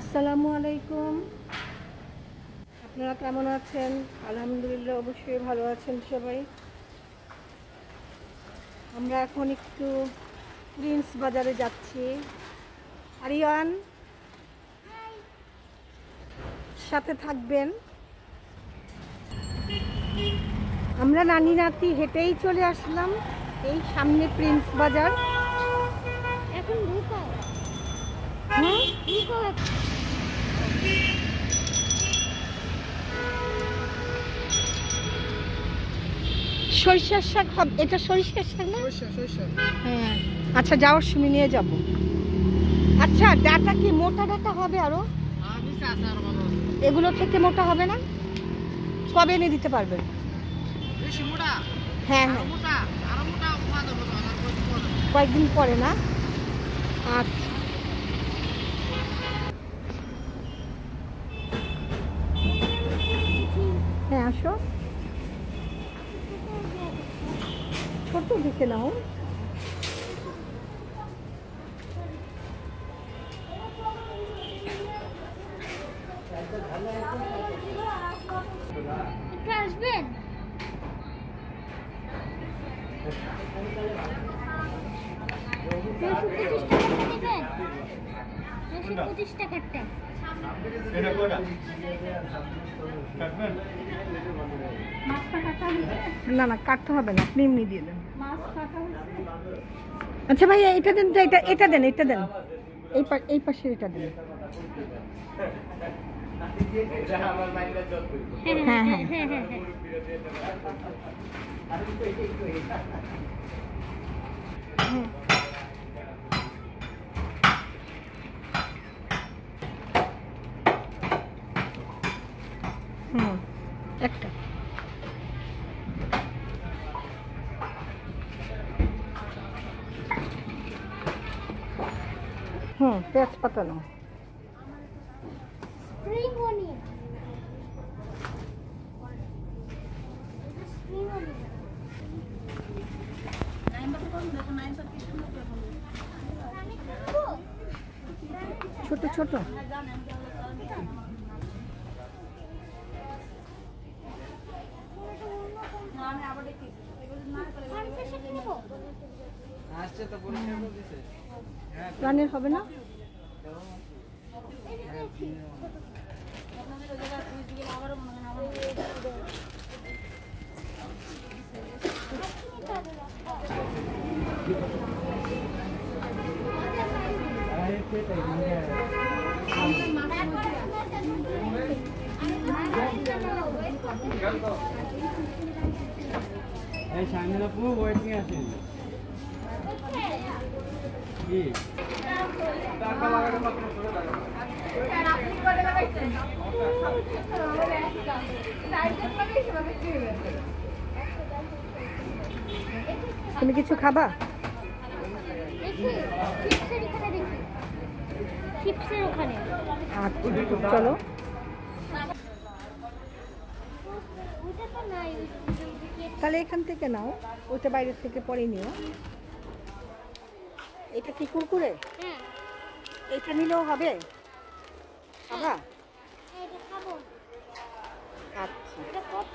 আসসালামু আলাইকুম। আপনারা কেমন আছেন? আলহামদুলিল্লাহ অবশ্যই ভালো আছেন সবাই। আমরা এখন একটু প্রিন্স বাজারে যাচ্ছি। আরিয়ান সাথে থাকবেন। আমরা নানি নাতি হেঁটেই চলে আসলাম এই সামনে প্রিন্স বাজার। এখন ঢুকাও। ঢুকাও সরিষার শাক হবে এটা সরিষার শাক না? হ্যাঁ। আচ্ছা যাওয়ার সময় নিয়ে যাব। আচ্ছা ডাটা কি মোটা ডাটা হবে আরও? এগুলো থেকে মোটা হবে না? কবে এনে দিতে পারবেন হ্যাঁ হ্যাঁ। কয়েকদিন পরে না? আচ্ছা হ্যাঁ আসো। ছোট দেখে নাও। আসবেন? দুশো পঁচিশ টাকাটা দুশো পঁচিশ টাকারটা মাছটা কাটা হয়েছে না না, কাটতে হবে না, আপনি আচ্ছা ভাইয়া, এটা দেন তো এটা এটা দেন এটা দেন। এই এই পাশে এটা দেন। হ্যাঁ হ্যাঁ। হ্যাঁ। হুম পেঁয়াজ পাতা নাও। ছোট ছোট পঞ্চাশ নেব আসছে তো পরিষ্কার করে দিছে রানের হবে না? এই শামিল আপু ওয়েটিং কি তুমি কিছু খাবা? আচ্ছা চলো। তাহলে এখান থেকে নাও ওইটা বাইরের থেকে পরে নিও। এটা কি কুরকুরে? হ্যাঁ এটা নিলেও হবে? খাবা হ্যাঁ, এটা খাব। আচ্ছা। এটা কত?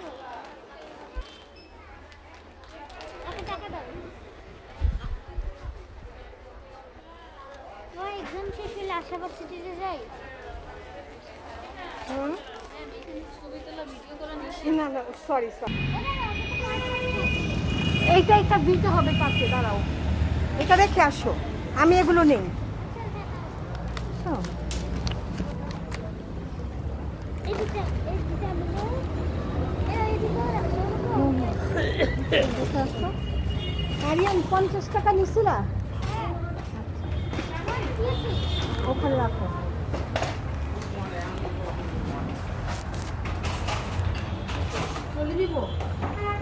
আপনি টাকা দাও। আমার এক্সাম শেষ হলে আশাবাদ সিটিতে যাই। হুম। না না সরি সরি এইটা একটা দিতে হবে কাছে দাঁড়াও। এটা রেখে আসো। আমি এগুলো নেই। আরিয়ান পঞ্চাশ টাকা নিছিল ওখানে রাখো।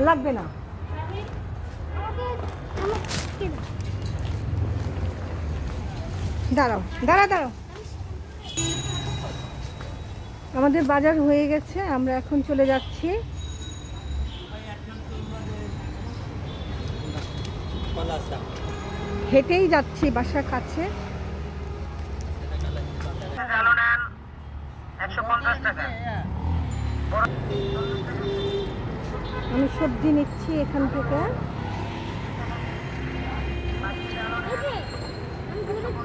লাগবে না আমাকে আমাকে দাও দাঁড়াও দাঁড়া দাঁড়াও। আমাদের বাজার হয়ে গেছে, আমরা এখন চলে যাচ্ছি। হেঁটেই যাচ্ছি বাসার কাছে। আমি সবজি নিচ্ছি এখান থেকে এই যে, আমি ধরেছি।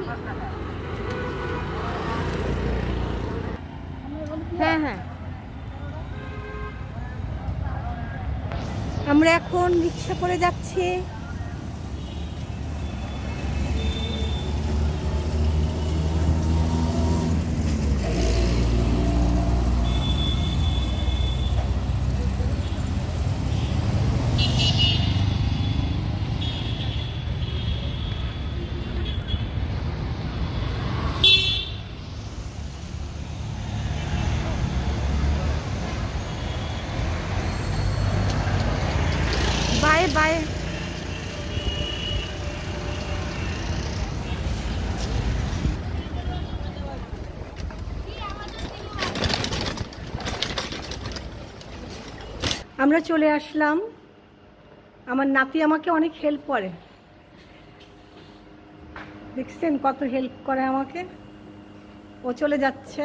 হ্যাঁ হ্যাঁ। আমরা এখন রিক্সা করে যাচ্ছি। বাই আমরা চলে আসলাম। আমার নাতি আমাকে অনেক হেল্প করে। দেখছেন কত হেল্প করে আমাকে? ও চলে যাচ্ছে।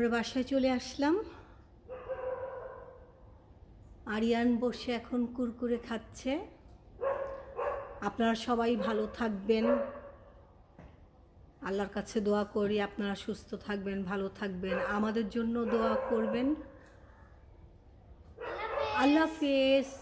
আমরা বাসায় চলে আসলাম। আরিয়ান বসে এখন কুরকুরে খাচ্ছে। আপনারা সবাই ভালো থাকবেন। আল্লাহর কাছে দোয়া করি, আপনারা সুস্থ থাকবেন, ভালো থাকবেন। আমাদের জন্য দোয়া করবেন। আল্লাহ হাফেজ।